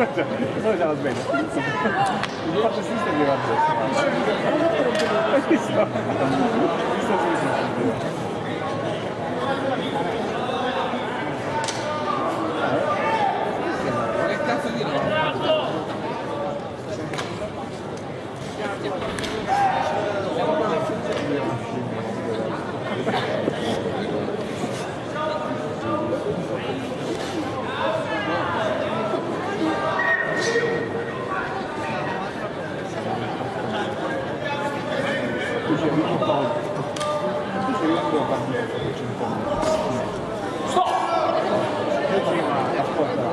Słuchajcie, co zaraz będzie? Wasz system nie ma. System, system. C'è. Io prima, ascolta,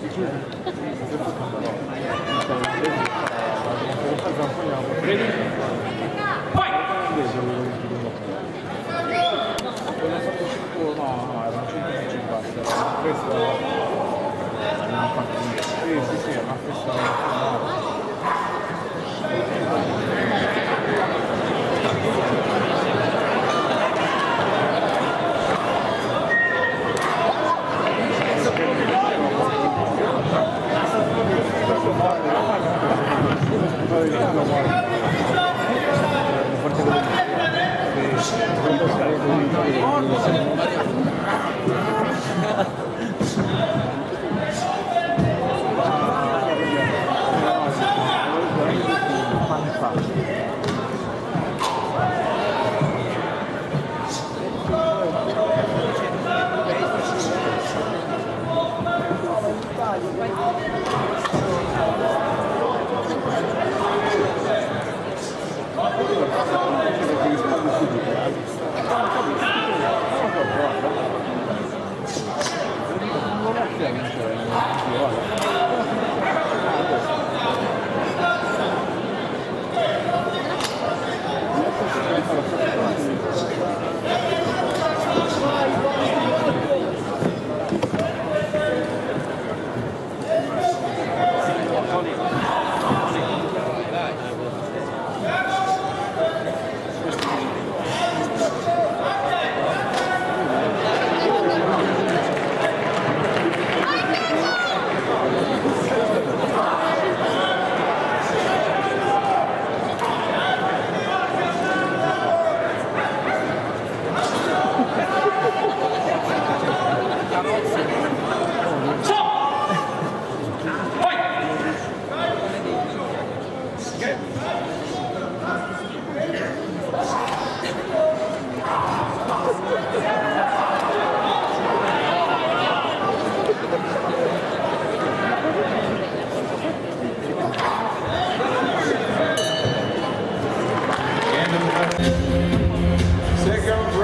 si chiude, quello sotto circolo, no, no, erano 150. Questo abbiamo fatto. Sì, sì, sì, è una stessa. Thank you. Second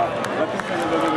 Gracias.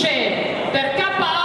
vince per KO